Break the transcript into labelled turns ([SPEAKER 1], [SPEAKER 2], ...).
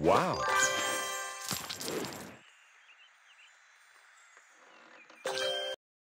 [SPEAKER 1] Wow.